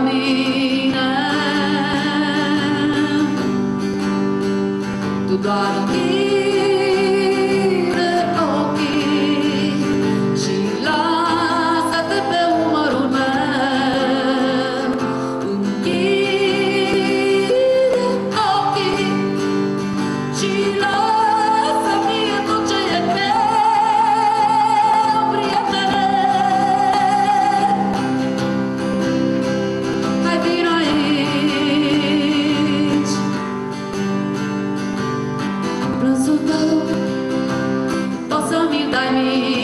caminhar. Tudo aqui. azul, posso me dar-me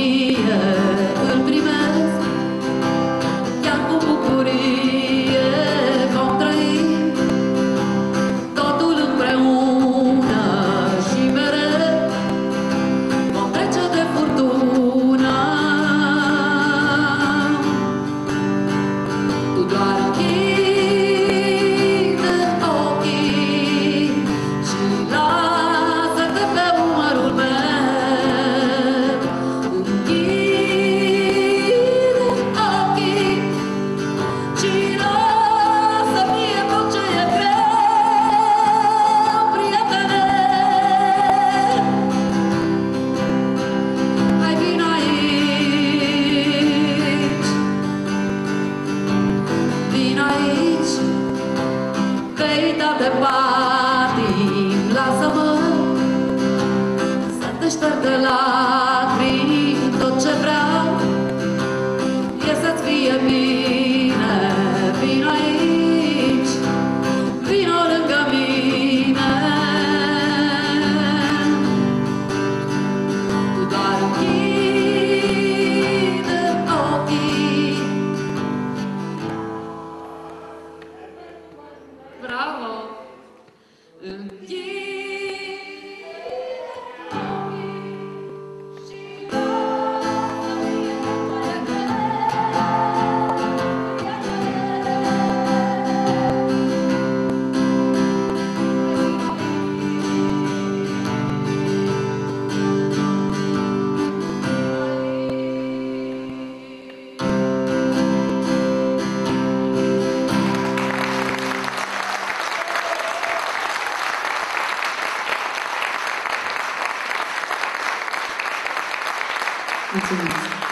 de patim, lasă-mă Să te șterg de lacrimi Yeah. 고맙습니다.